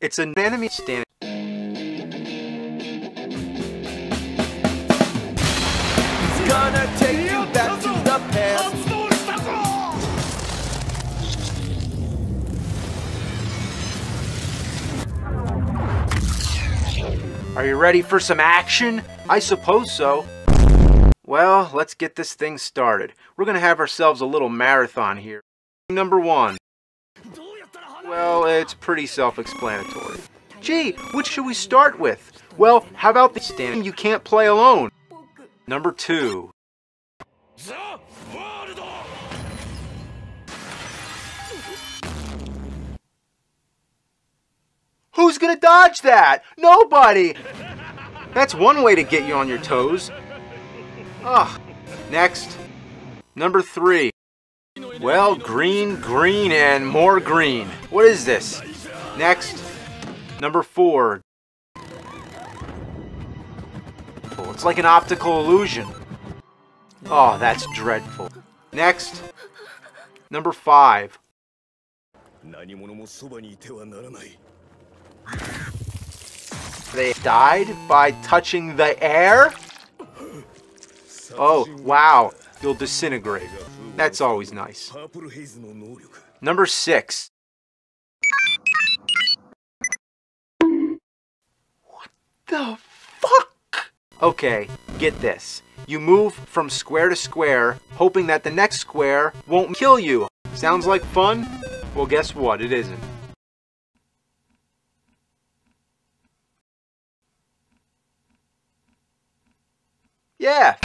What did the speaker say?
It's an enemy stand. Gonna take you back to the past. Are you ready for some action? I suppose so. Well, let's get this thing started. We're gonna have ourselves a little marathon here. Number one. Well, it's pretty self-explanatory. Gee, which should we start with? Well, how about the stand you can't play alone? Number two. Who's gonna dodge that? Nobody! That's one way to get you on your toes. Ugh. Next. Number three. Well, green, green, and more green. What is this? Next, number four. Oh, it's like an optical illusion. Oh, that's dreadful. Next, number five. They died by touching the air? Oh, wow you'll disintegrate. That's always nice. Number 6. What the fuck? Okay, get this. You move from square to square, hoping that the next square won't kill you. Sounds like fun? Well, guess what? It isn't. Yeah!